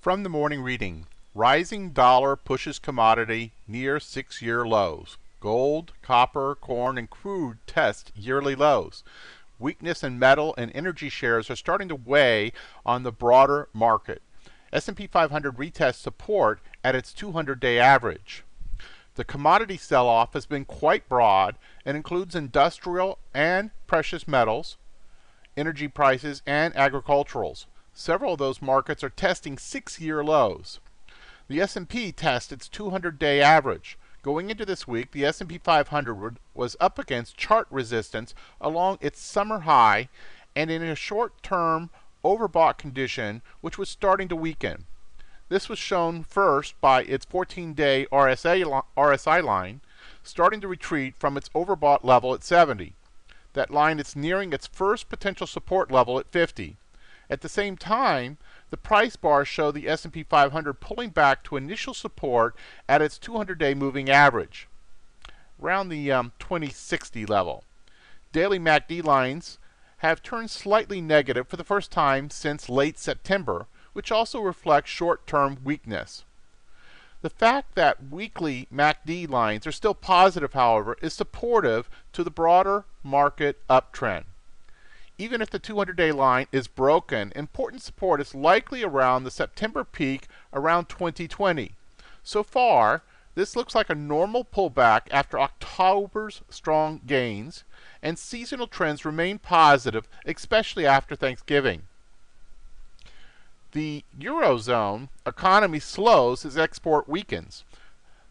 From the morning reading, rising dollar pushes commodity near six-year lows. Gold, copper, corn, and crude test yearly lows. Weakness in metal and energy shares are starting to weigh on the broader market. S&P 500 retests support at its 200-day average. The commodity sell-off has been quite broad and includes industrial and precious metals, energy prices, and agriculturals. Several of those markets are testing six-year lows. The S&P tests its 200-day average. Going into this week, the S&P 500 was up against chart resistance along its summer high and in a short-term overbought condition which was starting to weaken. This was shown first by its 14-day RSI line starting to retreat from its overbought level at 70. That line is nearing its first potential support level at 50. At the same time, the price bars show the S&P 500 pulling back to initial support at its 200-day moving average, around the um, 2060 level. Daily MACD lines have turned slightly negative for the first time since late September, which also reflects short-term weakness. The fact that weekly MACD lines are still positive, however, is supportive to the broader market uptrend. Even if the 200-day line is broken, important support is likely around the September peak around 2020. So far, this looks like a normal pullback after October's strong gains, and seasonal trends remain positive, especially after Thanksgiving. The Eurozone economy slows as export weakens.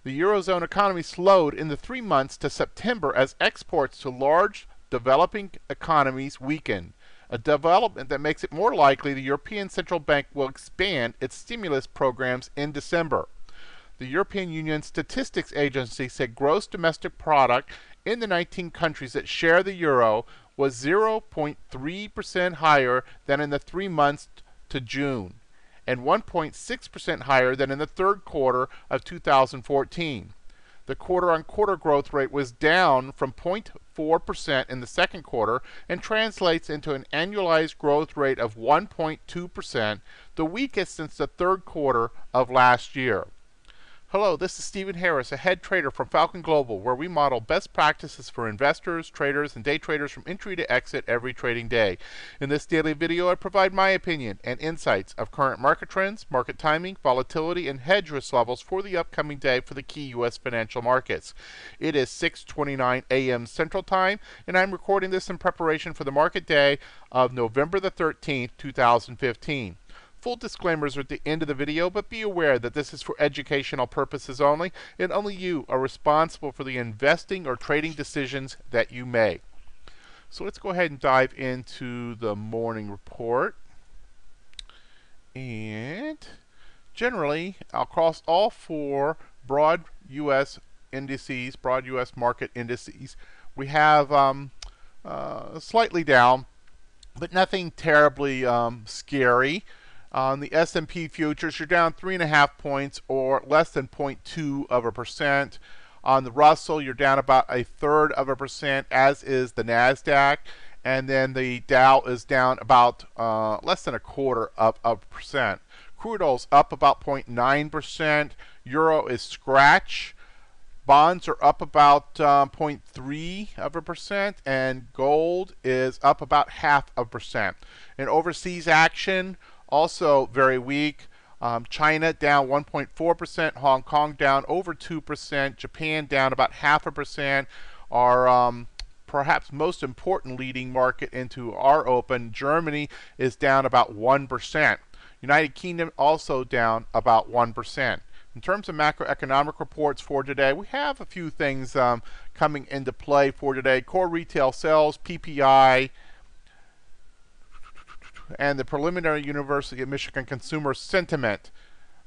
The Eurozone economy slowed in the three months to September as exports to large developing economies weaken, a development that makes it more likely the European Central Bank will expand its stimulus programs in December. The European Union Statistics Agency said gross domestic product in the 19 countries that share the euro was 0.3% higher than in the three months to June, and 1.6% higher than in the third quarter of 2014. The quarter on quarter growth rate was down from 0.4% in the second quarter and translates into an annualized growth rate of 1.2%, the weakest since the third quarter of last year. Hello, this is Stephen Harris, a head trader from Falcon Global, where we model best practices for investors, traders, and day traders from entry to exit every trading day. In this daily video, I provide my opinion and insights of current market trends, market timing, volatility, and hedge risk levels for the upcoming day for the key U.S. financial markets. It is 6:29 a.m. Central Time, and I'm recording this in preparation for the market day of November the 13th, 2015. Full disclaimers are at the end of the video, but be aware that this is for educational purposes only, and only you are responsible for the investing or trading decisions that you make. So let's go ahead and dive into the morning report. And generally, across all four broad U.S. indices, broad U.S. market indices, we have um, uh, slightly down, but nothing terribly um, scary. On the S&P futures, you're down three and a half points or less than 0.2 of a percent. On the Russell, you're down about a third of a percent, as is the Nasdaq, and then the Dow is down about uh, less than a quarter of a percent. Crude oil's up about 0.9 percent. Euro is scratch. Bonds are up about uh, 0.3 of a percent, and gold is up about half a percent. In overseas action, also very weak. Um, China down 1.4%, Hong Kong down over 2%, Japan down about half a percent. Our um, perhaps most important leading market into our open, Germany, is down about 1%. United Kingdom also down about 1%. In terms of macroeconomic reports for today, we have a few things um, coming into play for today. Core retail sales, PPI, and the preliminary University of Michigan consumer sentiment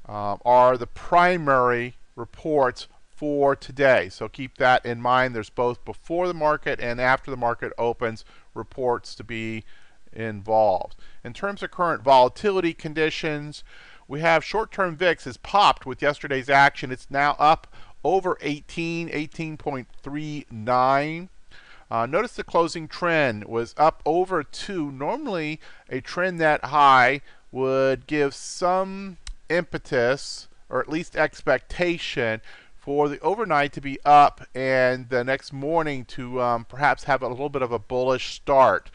uh, are the primary reports for today. So keep that in mind. There's both before the market and after the market opens reports to be involved. In terms of current volatility conditions, we have short-term VIX has popped with yesterday's action. It's now up over 18, 18.39. Uh, notice the closing trend was up over 2. Normally, a trend that high would give some impetus or at least expectation for the overnight to be up and the next morning to um, perhaps have a little bit of a bullish start.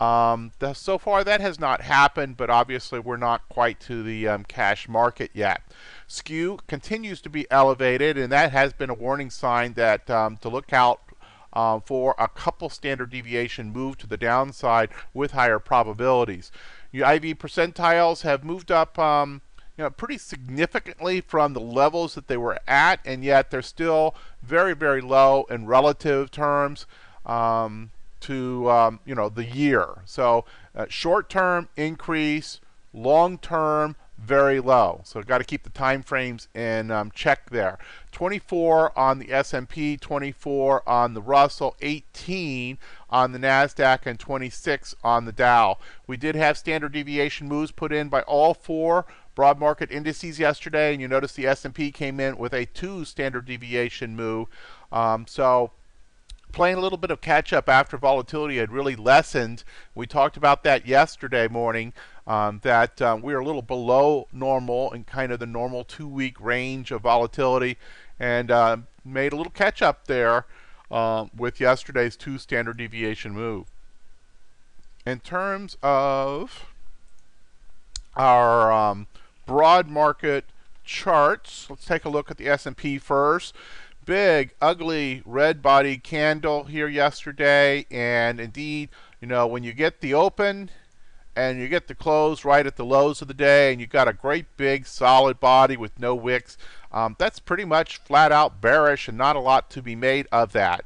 Um, the, so far that has not happened, but obviously we're not quite to the um, cash market yet. Skew continues to be elevated, and that has been a warning sign that um, to look out uh, for a couple standard deviation move to the downside with higher probabilities. Your IV percentiles have moved up um, you know, pretty significantly from the levels that they were at, and yet they're still very, very low in relative terms um, to um, you know the year. So uh, short-term increase, long-term very low. So got to keep the time frames in um, check there. 24 on the S&P, 24 on the Russell, 18 on the Nasdaq, and 26 on the Dow. We did have standard deviation moves put in by all four broad market indices yesterday, and you notice the S&P came in with a two standard deviation move. Um, so playing a little bit of catch up after volatility had really lessened. We talked about that yesterday morning. Um, that um, we're a little below normal in kind of the normal two-week range of volatility, and uh, made a little catch up there uh, with yesterday's two standard deviation move. In terms of our um, broad market charts, let's take a look at the S&P first big, ugly red body candle here yesterday. And indeed, you know, when you get the open and you get the close right at the lows of the day and you've got a great big solid body with no wicks, um, that's pretty much flat out bearish and not a lot to be made of that.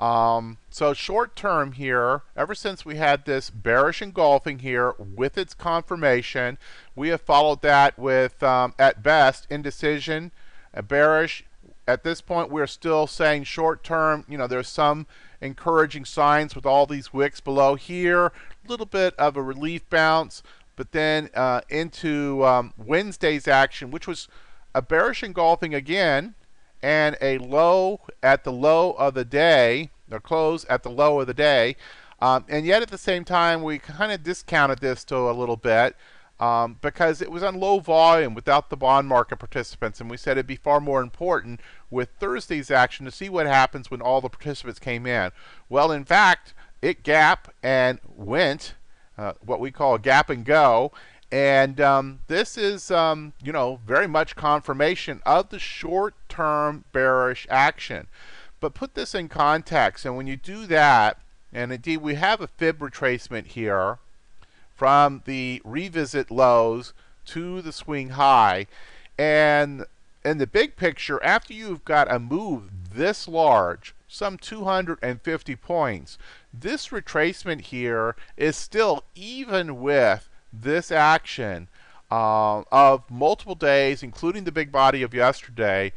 Um, so short term here, ever since we had this bearish engulfing here with its confirmation, we have followed that with, um, at best, indecision, a bearish, at this point, we're still saying short term, you know, there's some encouraging signs with all these wicks below here, little bit of a relief bounce, but then uh, into um, Wednesday's action, which was a bearish engulfing again, and a low at the low of the day, or close at the low of the day. Um, and yet at the same time, we kind of discounted this to a little bit um, because it was on low volume without the bond market participants. And we said it'd be far more important with Thursday's action to see what happens when all the participants came in. Well, in fact, it gap and went, uh, what we call a gap and go. And um, this is, um, you know, very much confirmation of the short-term bearish action. But put this in context, and when you do that, and indeed we have a fib retracement here, from the revisit lows to the swing high. And in the big picture, after you've got a move this large, some 250 points, this retracement here is still even with this action uh, of multiple days, including the big body of yesterday,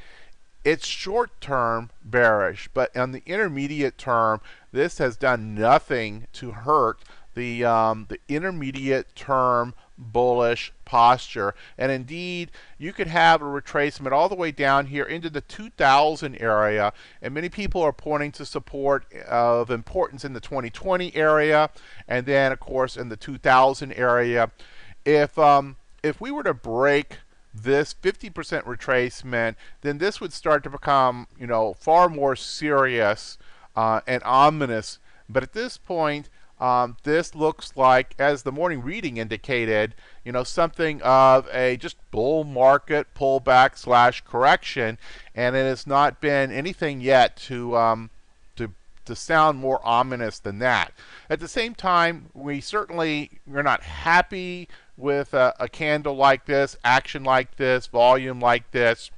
it's short term bearish, but on the intermediate term, this has done nothing to hurt the um, the intermediate term bullish posture. And indeed, you could have a retracement all the way down here into the 2000 area. And many people are pointing to support of importance in the 2020 area, and then of course in the 2000 area. If um, if we were to break this 50% retracement, then this would start to become, you know, far more serious uh, and ominous. But at this point, um, this looks like, as the morning reading indicated, you know, something of a just bull market pullback slash correction, and it has not been anything yet to um, to to sound more ominous than that. At the same time, we certainly are not happy with a, a candle like this, action like this, volume like this.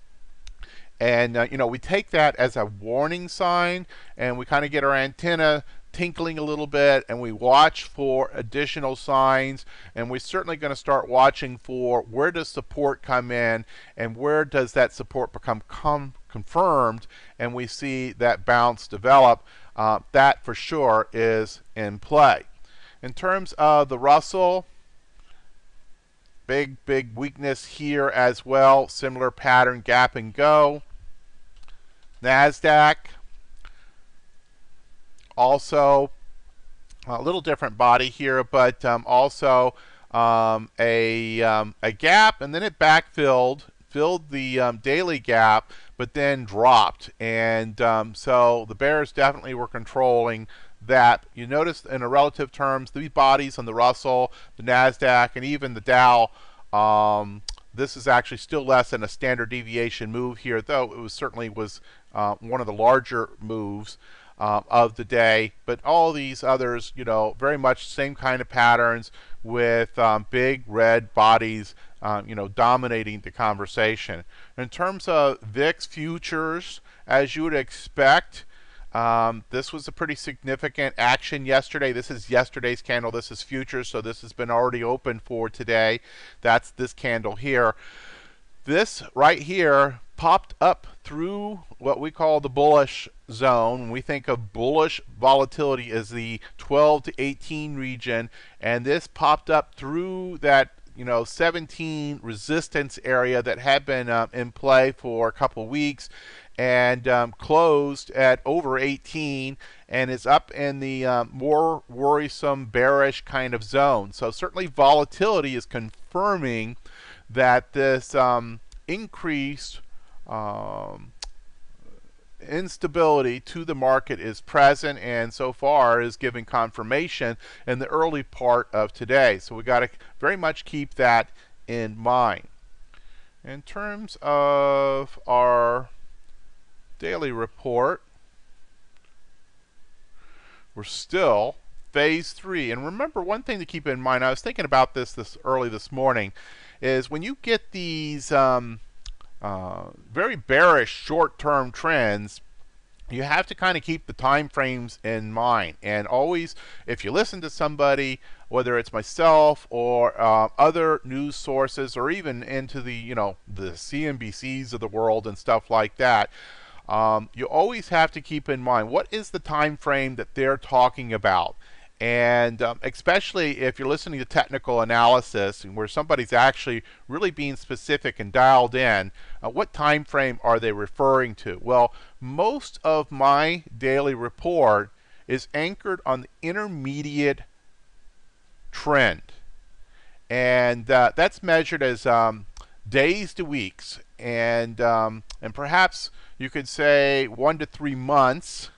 And, uh, you know, we take that as a warning sign and we kind of get our antenna tinkling a little bit and we watch for additional signs and we're certainly going to start watching for where does support come in and where does that support become confirmed and we see that bounce develop. Uh, that for sure is in play. In terms of the Russell big big weakness here as well similar pattern gap and go. NASDAQ also, a little different body here, but um, also um, a, um, a gap and then it backfilled, filled the um, daily gap, but then dropped. And um, so the bears definitely were controlling that. You notice in a relative terms, the bodies on the Russell, the NASDAQ, and even the Dow um, this is actually still less than a standard deviation move here, though it was certainly was uh, one of the larger moves uh, of the day. But all these others, you know, very much same kind of patterns with um, big red bodies, uh, you know, dominating the conversation. In terms of VIX futures, as you would expect, um, this was a pretty significant action yesterday. This is yesterday's candle. This is futures, so this has been already open for today. That's this candle here. This right here popped up through what we call the bullish zone. We think of bullish volatility as the 12 to 18 region, and this popped up through that you know 17 resistance area that had been uh, in play for a couple weeks and um, closed at over 18 and is up in the um, more worrisome bearish kind of zone. So certainly volatility is confirming that this um, increased um, instability to the market is present and so far is giving confirmation in the early part of today. So we got to very much keep that in mind. In terms of our daily report, we're still phase three. And remember one thing to keep in mind, I was thinking about this this early this morning, is when you get these um, uh, very bearish short-term trends, you have to kind of keep the time frames in mind. And always if you listen to somebody whether it's myself or uh, other news sources or even into the you know the CNBCs of the world and stuff like that um, you always have to keep in mind what is the time frame that they're talking about and um, especially if you're listening to technical analysis and where somebody's actually really being specific and dialed in uh, what time frame are they referring to? Well most of my daily report is anchored on the intermediate trend. And uh, that's measured as um, days to weeks. And um, and perhaps you could say one to three months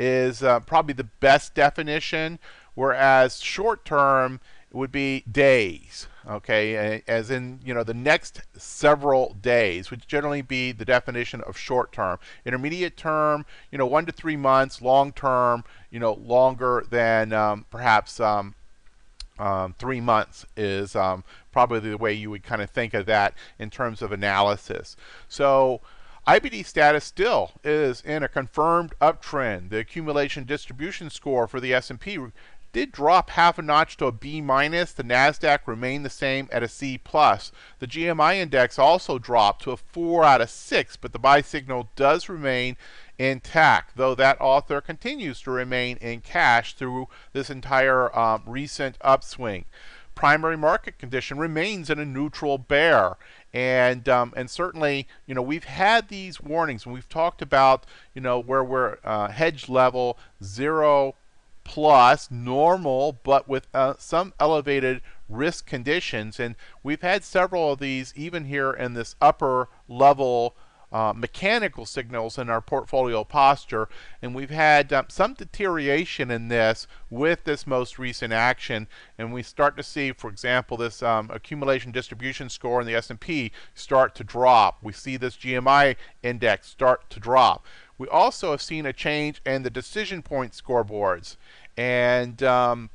is uh, probably the best definition, whereas short term would be days. Okay, as in you know the next several days would generally be the definition of short term. Intermediate term, you know, one to three months. Long term, you know, longer than um, perhaps um, um, three months is um, probably the way you would kind of think of that in terms of analysis. So IBD status still is in a confirmed uptrend. The accumulation distribution score for the S&P did drop half a notch to a B minus. The Nasdaq remained the same at a C plus. The GMI index also dropped to a 4 out of 6, but the buy signal does remain intact, though that author continues to remain in cash through this entire um, recent upswing. Primary market condition remains in a neutral bear. And um, and certainly, you know, we've had these warnings, and we've talked about, you know, where we're uh, hedge level zero plus normal, but with uh, some elevated risk conditions. And we've had several of these even here in this upper level uh, mechanical signals in our portfolio posture. And we've had um, some deterioration in this with this most recent action. And we start to see, for example, this um, accumulation distribution score in the S&P start to drop. We see this GMI index start to drop. We also have seen a change in the decision point scoreboards. And, um,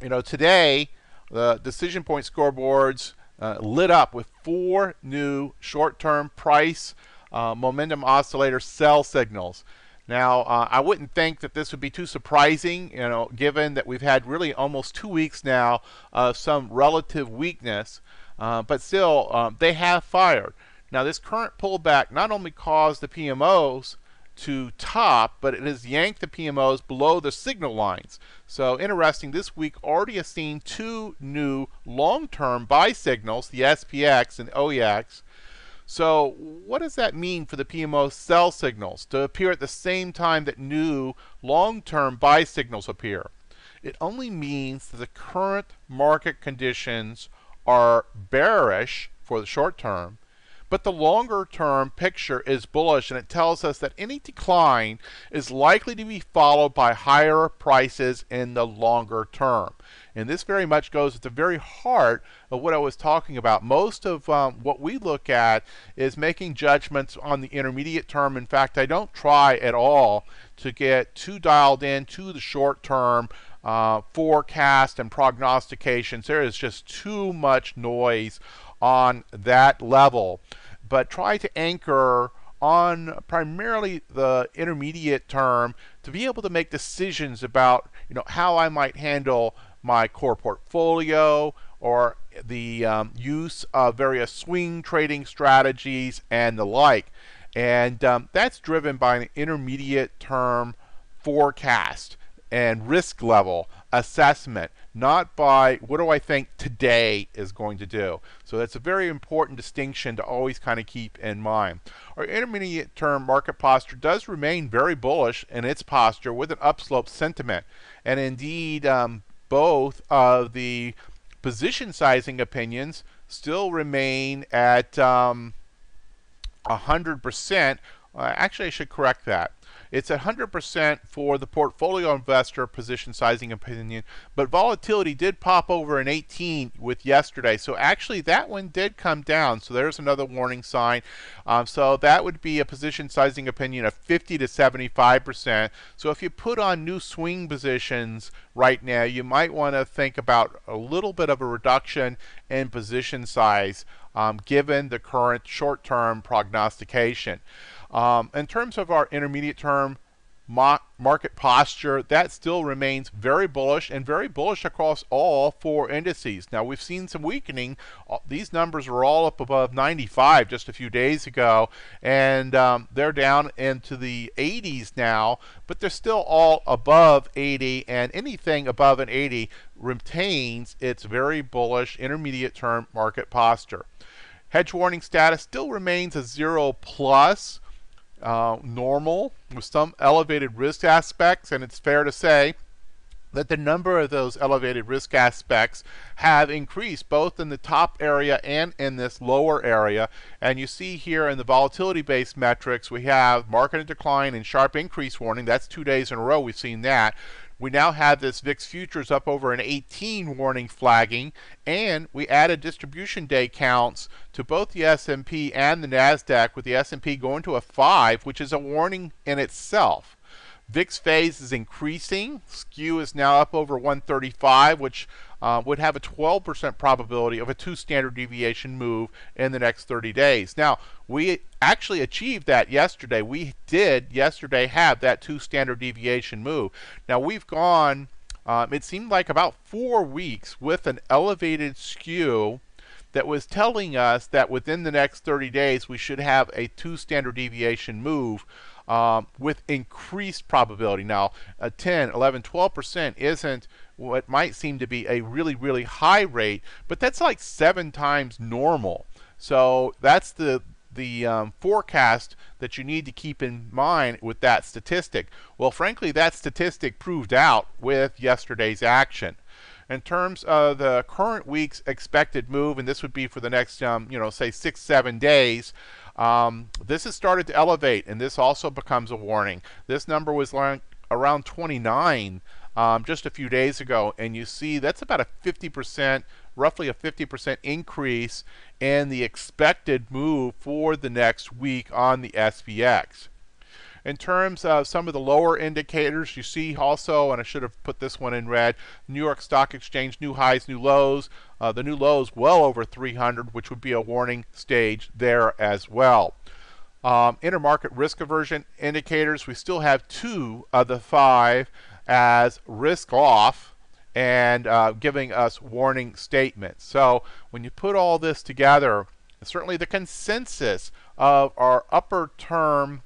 you know, today, the decision point scoreboards uh, lit up with four new short-term price uh, momentum oscillator sell signals. Now, uh, I wouldn't think that this would be too surprising, you know, given that we've had really almost two weeks now of some relative weakness, uh, but still, um, they have fired. Now, this current pullback not only caused the PMOs to top, but it has yanked the PMOs below the signal lines. So interesting, this week already has seen two new long-term buy signals, the SPX and OEX. So what does that mean for the PMO sell signals to appear at the same time that new long-term buy signals appear? it only means that the current market conditions are bearish for the short term but the longer term picture is bullish and it tells us that any decline is likely to be followed by higher prices in the longer term. And this very much goes at the very heart of what I was talking about. Most of um, what we look at is making judgments on the intermediate term. In fact, I don't try at all to get too dialed in to the short term uh, forecast and prognostications. There is just too much noise on that level but try to anchor on primarily the intermediate term to be able to make decisions about you know how I might handle my core portfolio or the um, use of various swing trading strategies and the like. And um, that's driven by an intermediate term forecast and risk level assessment, not by what do I think today is going to do. So that's a very important distinction to always kind of keep in mind. Our intermediate term market posture does remain very bullish in its posture with an upslope sentiment. And indeed, um, both of the position sizing opinions still remain at um, 100%. Uh, actually, I should correct that. It's 100% for the portfolio investor position sizing opinion, but volatility did pop over an 18 with yesterday. So actually that one did come down. So there's another warning sign. Um, so that would be a position sizing opinion of 50 to 75%. So if you put on new swing positions right now, you might want to think about a little bit of a reduction in position size um, given the current short-term prognostication. Um, in terms of our intermediate term market posture, that still remains very bullish and very bullish across all four indices. Now we've seen some weakening. Uh, these numbers were all up above 95 just a few days ago, and um, they're down into the 80s now, but they're still all above 80, and anything above an 80 retains its very bullish intermediate term market posture. Hedge warning status still remains a zero plus uh, normal with some elevated risk aspects, and it's fair to say that the number of those elevated risk aspects have increased both in the top area and in this lower area. And you see here in the volatility based metrics, we have market decline and sharp increase warning. That's two days in a row we've seen that. We now have this VIX futures up over an 18 warning flagging, and we added distribution day counts to both the S&P and the Nasdaq, with the S&P going to a 5, which is a warning in itself. VIX phase is increasing. Skew is now up over 135, which uh, would have a 12% probability of a two standard deviation move in the next 30 days. Now, we actually achieved that yesterday. We did yesterday have that two standard deviation move. Now, we've gone, um, it seemed like about four weeks with an elevated skew that was telling us that within the next 30 days we should have a two standard deviation move um, with increased probability. Now, a 10, 11, 12% isn't what might seem to be a really, really high rate, but that's like seven times normal. So that's the the um, forecast that you need to keep in mind with that statistic. Well, frankly, that statistic proved out with yesterday's action. In terms of the current week's expected move, and this would be for the next, um, you know, say six, seven days, um, this has started to elevate, and this also becomes a warning. This number was around 29 um, just a few days ago, and you see that's about a 50%, roughly a 50% increase in the expected move for the next week on the SPX. In terms of some of the lower indicators, you see also, and I should have put this one in red, New York Stock Exchange, new highs, new lows. Uh, the new lows well over 300, which would be a warning stage there as well. Um, intermarket risk aversion indicators, we still have two of the five as risk off and uh, giving us warning statements. So when you put all this together, certainly the consensus of our upper term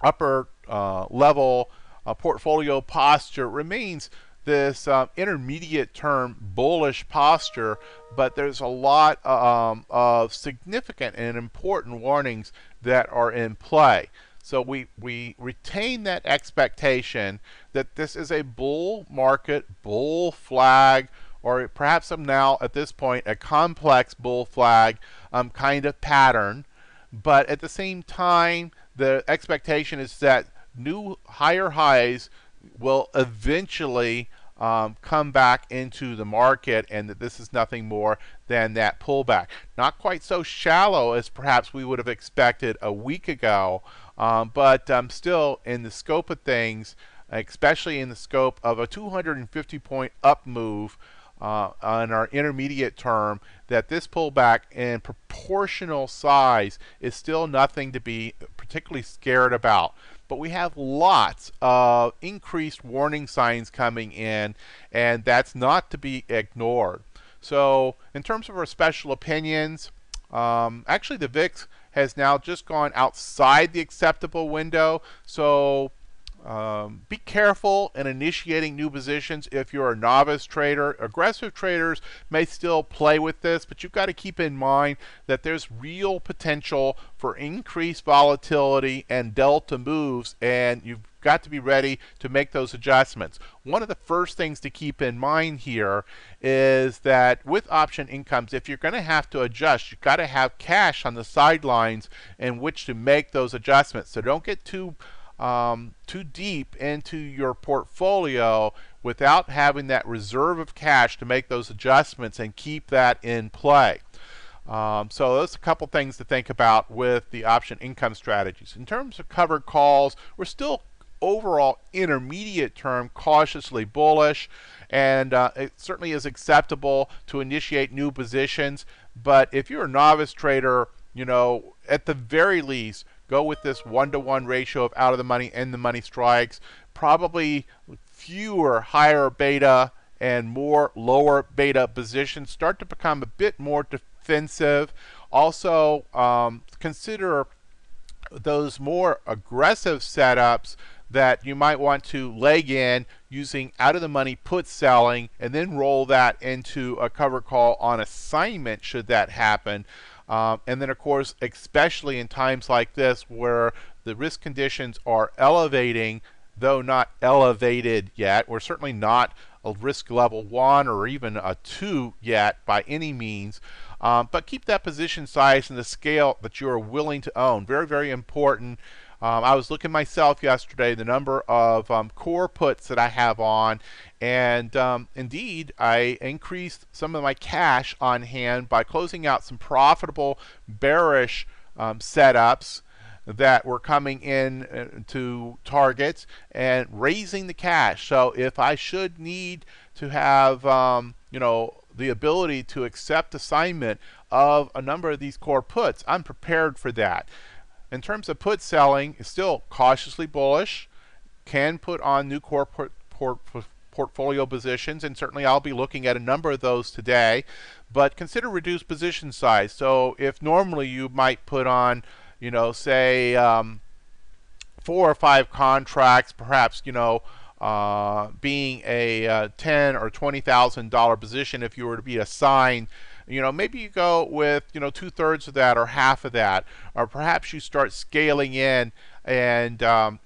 upper uh, level uh, portfolio posture remains this uh, intermediate term bullish posture, but there's a lot um, of significant and important warnings that are in play. So we, we retain that expectation that this is a bull market, bull flag, or perhaps some now at this point a complex bull flag um, kind of pattern. But at the same time, the expectation is that new higher highs will eventually um, come back into the market and that this is nothing more than that pullback. Not quite so shallow as perhaps we would have expected a week ago, um, but um, still in the scope of things, especially in the scope of a 250 point up move uh, on our intermediate term, that this pullback in proportional size is still nothing to be particularly scared about but we have lots of increased warning signs coming in, and that's not to be ignored. So, in terms of our special opinions, um, actually the VIX has now just gone outside the acceptable window. So um, be careful in initiating new positions if you're a novice trader. Aggressive traders may still play with this, but you've got to keep in mind that there's real potential for increased volatility and delta moves, and you've got to be ready to make those adjustments. One of the first things to keep in mind here is that with option incomes, if you're going to have to adjust, you've got to have cash on the sidelines in which to make those adjustments. So don't get too um, too deep into your portfolio without having that reserve of cash to make those adjustments and keep that in play. Um, so those are a couple things to think about with the option income strategies. In terms of covered calls, we're still overall intermediate term cautiously bullish and uh, it certainly is acceptable to initiate new positions but if you're a novice trader you know at the very least go with this one-to-one ratio of out of the money and the money strikes. Probably fewer higher beta and more lower beta positions start to become a bit more defensive. Also, um, consider those more aggressive setups that you might want to leg in using out of the money put selling and then roll that into a cover call on assignment should that happen. Um, and then, of course, especially in times like this where the risk conditions are elevating, though not elevated yet, we're certainly not a risk level one or even a two yet by any means. Um, but keep that position size and the scale that you are willing to own. Very, very important. Um, I was looking myself yesterday, the number of um, core puts that I have on, and um, indeed, I increased some of my cash on hand by closing out some profitable bearish um, setups that were coming in uh, to targets and raising the cash. So if I should need to have, um, you know, the ability to accept assignment of a number of these core puts, I'm prepared for that. In terms of put selling, it's still cautiously bullish. Can put on new core port, port, portfolio positions, and certainly I'll be looking at a number of those today. But consider reduced position size. So if normally you might put on, you know, say um, four or five contracts, perhaps, you know, uh, being a uh, ten or twenty thousand dollar position if you were to be assigned you know maybe you go with you know two thirds of that or half of that or perhaps you start scaling in and um,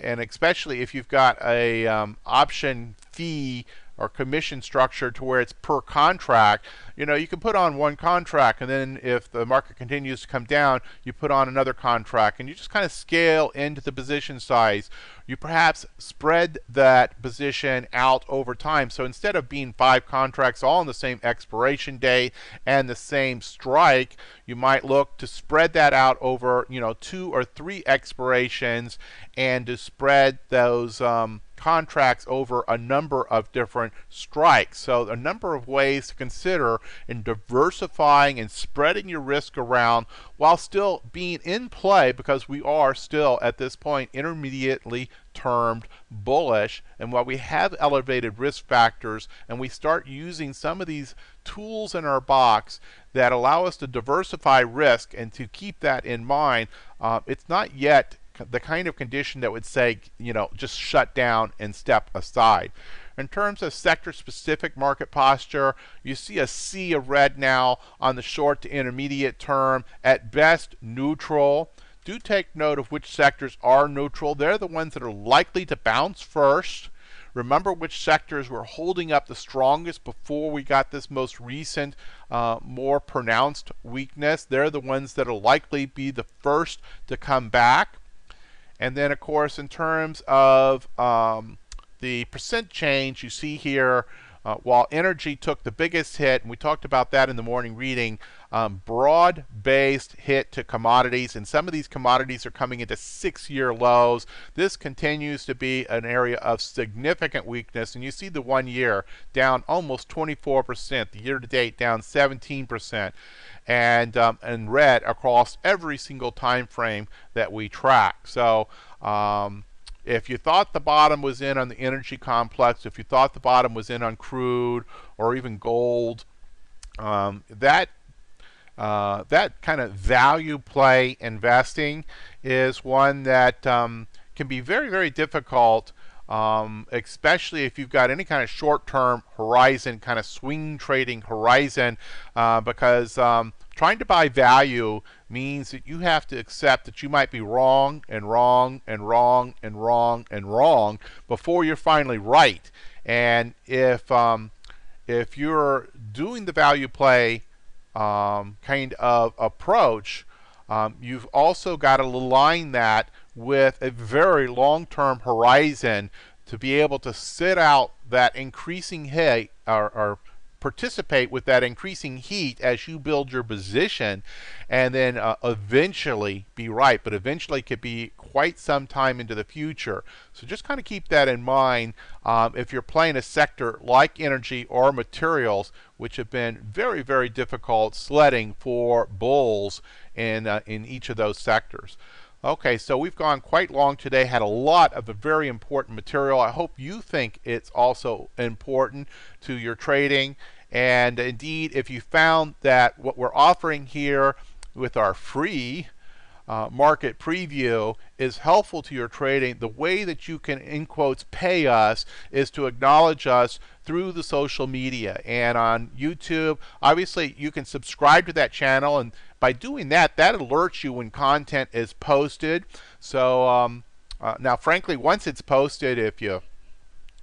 and especially if you've got a um, option fee or commission structure to where it's per contract, you know, you can put on one contract and then if the market continues to come down, you put on another contract and you just kind of scale into the position size. You perhaps spread that position out over time. So instead of being five contracts all on the same expiration date and the same strike, you might look to spread that out over, you know, two or three expirations and to spread those um, contracts over a number of different strikes. So a number of ways to consider in diversifying and spreading your risk around while still being in play because we are still at this point intermediately termed bullish and while we have elevated risk factors and we start using some of these tools in our box that allow us to diversify risk and to keep that in mind uh, it's not yet the kind of condition that would say, you know, just shut down and step aside. In terms of sector specific market posture, you see a sea of red now on the short to intermediate term, at best neutral do take note of which sectors are neutral. They're the ones that are likely to bounce first. Remember which sectors were holding up the strongest before we got this most recent, uh, more pronounced weakness. They're the ones that will likely be the first to come back. And then, of course, in terms of um, the percent change, you see here uh, while energy took the biggest hit, and we talked about that in the morning reading, um, broad-based hit to commodities, and some of these commodities are coming into six-year lows. This continues to be an area of significant weakness, and you see the one year down almost 24%, the year-to-date down 17%, and um, and red across every single time frame that we track. So. Um, if you thought the bottom was in on the energy complex, if you thought the bottom was in on crude or even gold, um, that uh, that kind of value play investing is one that um, can be very, very difficult, um, especially if you've got any kind of short-term horizon, kind of swing trading horizon, uh, because um, trying to buy value means that you have to accept that you might be wrong and wrong and wrong and wrong and wrong before you're finally right. And if um, if you're doing the value play um, kind of approach, um, you've also got to align that with a very long-term horizon to be able to sit out that increasing heat or, or participate with that increasing heat as you build your position and then uh, eventually be right but eventually could be quite some time into the future so just kind of keep that in mind um, if you're playing a sector like energy or materials which have been very very difficult sledding for bulls in uh, in each of those sectors Okay, so we've gone quite long today, had a lot of a very important material. I hope you think it's also important to your trading. And indeed, if you found that what we're offering here with our free uh, market preview is helpful to your trading, the way that you can, in quotes, pay us is to acknowledge us through the social media. And on YouTube, obviously, you can subscribe to that channel and by doing that, that alerts you when content is posted. So um, uh, now, frankly, once it's posted, if you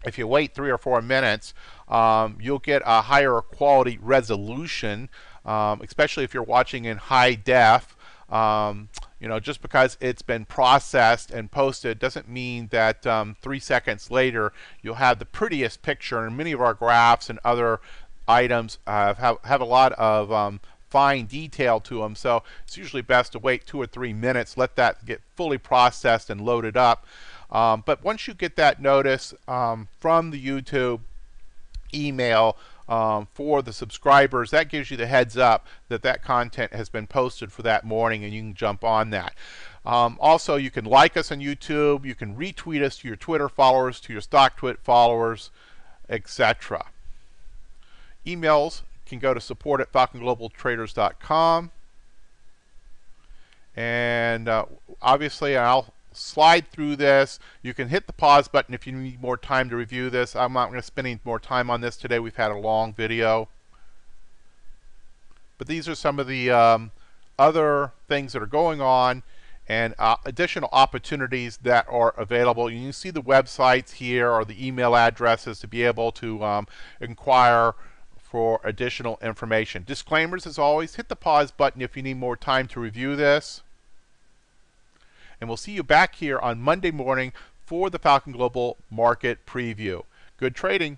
if you wait three or four minutes, um, you'll get a higher quality resolution, um, especially if you're watching in high def. Um, you know, just because it's been processed and posted doesn't mean that um, three seconds later you'll have the prettiest picture. And many of our graphs and other items uh, have, have a lot of um, fine detail to them. So it's usually best to wait two or three minutes, let that get fully processed and loaded up. Um, but once you get that notice um, from the YouTube email um, for the subscribers, that gives you the heads up that that content has been posted for that morning and you can jump on that. Um, also, you can like us on YouTube, you can retweet us to your Twitter followers, to your StockTwit followers, etc. Emails can go to support at falconglobaltraders.com. And uh, obviously, I'll slide through this. You can hit the pause button if you need more time to review this. I'm not going to spend any more time on this today. We've had a long video. But these are some of the um, other things that are going on and uh, additional opportunities that are available. You can see the websites here or the email addresses to be able to um, inquire for additional information. Disclaimers as always, hit the pause button if you need more time to review this. And we'll see you back here on Monday morning for the Falcon Global Market Preview. Good trading.